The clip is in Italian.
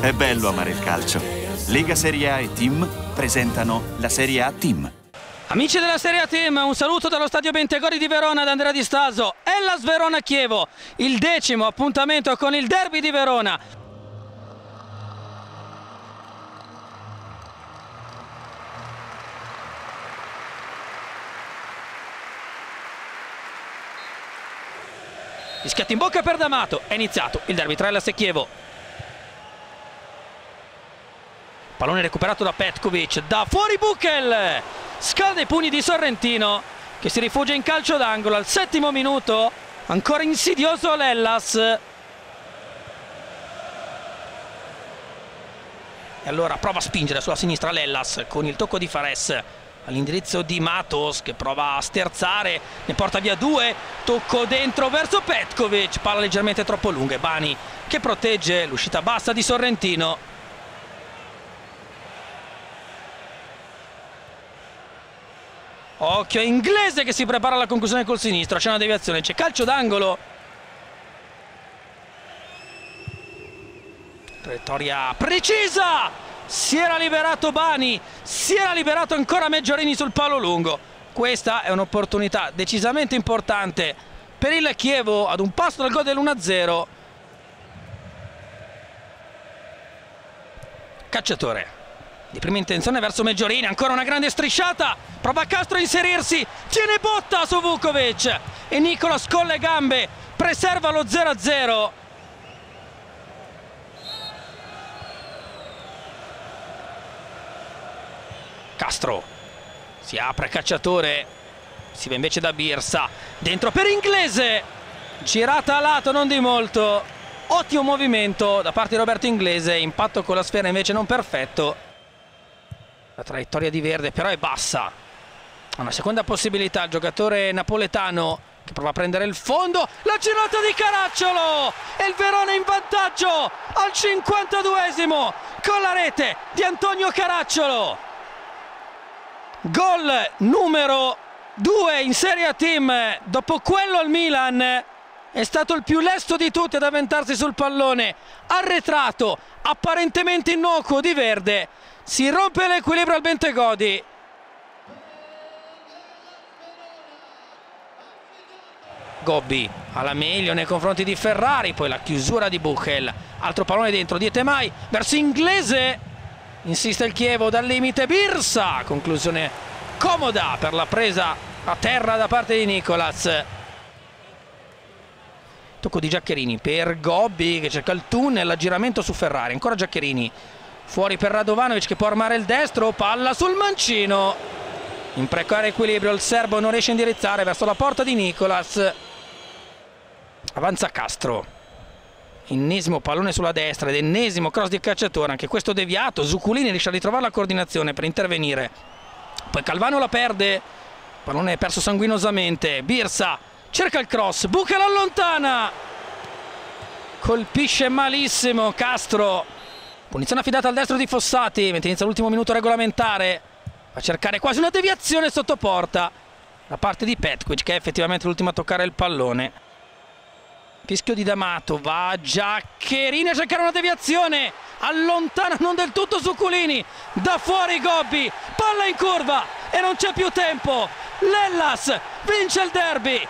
È bello amare il calcio. Lega Serie A e Team presentano la Serie A Team. Amici della Serie A Team, un saluto dallo stadio Bentegori di Verona ad Andrea Di Staso. Ellas Verona Chievo, il decimo appuntamento con il derby di Verona. Fischiato in bocca per D'Amato, è iniziato il derby tra Ellas e Chievo. Pallone recuperato da Petkovic, da fuori Buchel, scalda i pugni di Sorrentino che si rifugia in calcio d'angolo al settimo minuto, ancora insidioso l'Ellas. E allora prova a spingere sulla sinistra l'Ellas con il tocco di Fares all'indirizzo di Matos che prova a sterzare, ne porta via due, tocco dentro verso Petkovic, palla leggermente troppo lunga e Bani che protegge l'uscita bassa di Sorrentino. Occhio inglese che si prepara alla conclusione col sinistro, c'è una deviazione, c'è calcio d'angolo. Traiettoria precisa! Si era liberato Bani, si era liberato ancora Meggiorini sul palo lungo. Questa è un'opportunità decisamente importante per il Chievo ad un passo dal gol dell'1-0. Cacciatore di prima intenzione verso Meggiorini, ancora una grande strisciata, prova Castro a inserirsi, tiene botta su Vukovic e Nicolas con le gambe preserva lo 0-0. Castro si apre cacciatore, si va invece da Birsa, dentro per Inglese, girata a lato non di molto, ottimo movimento da parte di Roberto Inglese, impatto con la sfera invece non perfetto. La traiettoria di Verde però è bassa. Una seconda possibilità, il giocatore napoletano che prova a prendere il fondo. La girata di Caracciolo! E il Verona in vantaggio al 52esimo con la rete di Antonio Caracciolo. Gol numero 2 in Serie A Team. Dopo quello al Milan è stato il più lesto di tutti ad avventarsi sul pallone. Arretrato, apparentemente innocuo di Verde si rompe l'equilibrio al Bentegodi Gobbi alla meglio nei confronti di Ferrari poi la chiusura di Buchel. Altro pallone dentro di Etemai verso Inglese. Insiste il Chievo dal limite Birsa. Conclusione comoda per la presa a terra da parte di Nicolas. Tocco di Giaccherini per Gobbi che cerca il tunnel aggiramento su Ferrari. Ancora Giaccherini fuori per Radovanovic che può armare il destro palla sul mancino. In precario equilibrio il serbo non riesce a indirizzare verso la porta di Nicolas. Avanza Castro. Ennesimo pallone sulla destra ed ennesimo cross di cacciatore anche questo deviato. Zuculini riesce a ritrovare la coordinazione per intervenire. Poi Calvano la perde. Pallone perso sanguinosamente. Birsa cerca il cross Buca l'allontana colpisce malissimo Castro Punizione affidata al destro di Fossati, mentre inizia l'ultimo minuto regolamentare. Va a cercare quasi una deviazione sotto porta da parte di Petkovic, che è effettivamente l'ultimo a toccare il pallone. Fischio di D'Amato, va Giaccherini a cercare una deviazione, allontana non del tutto Zuccolini, da fuori Gobbi, palla in curva e non c'è più tempo. Lellas vince il derby,